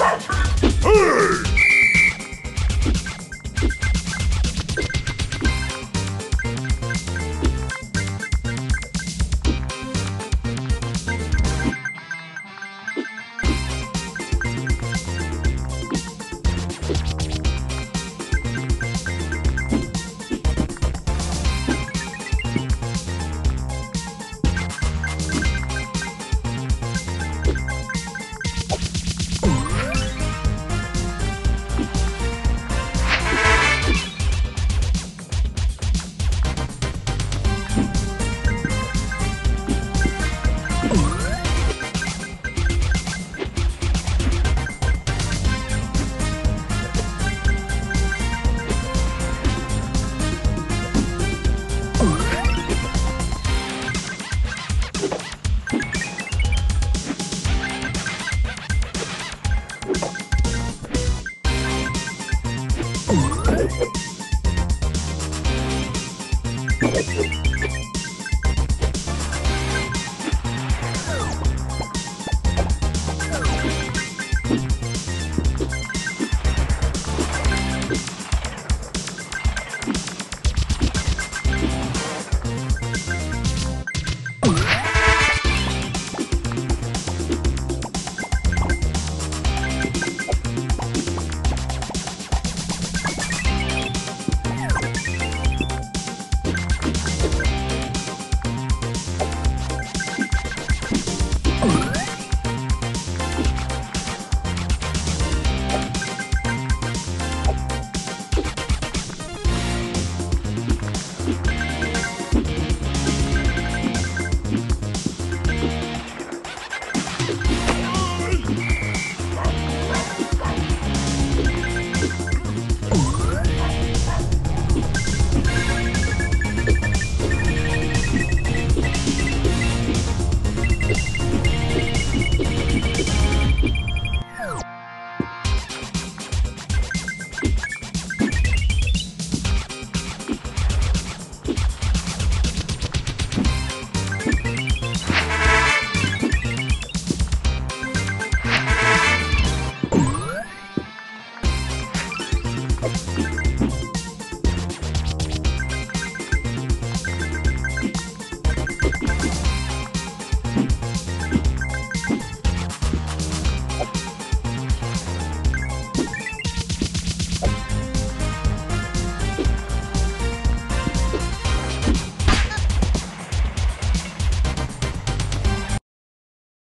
Hey!